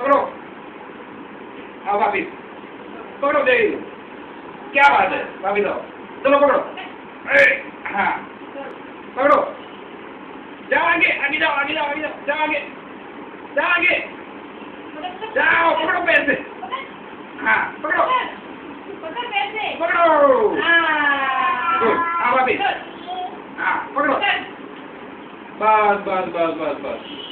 पकड़ो आओ वापिस। पकड़ो दे क्या बात है? वापिस आओ। चलो पकड़ो। हाँ। पकड़ो। जाओ आगे आगे जाओ आगे जाओ आगे जाओ। जाओ आगे। जाओ आगे। जाओ, पकड़ो पैसे हाँ पकड़ो। पकड़। पैसे पकड़ो हाँ वापिस। हाँ पकड़ो। बस बस बस बस बस।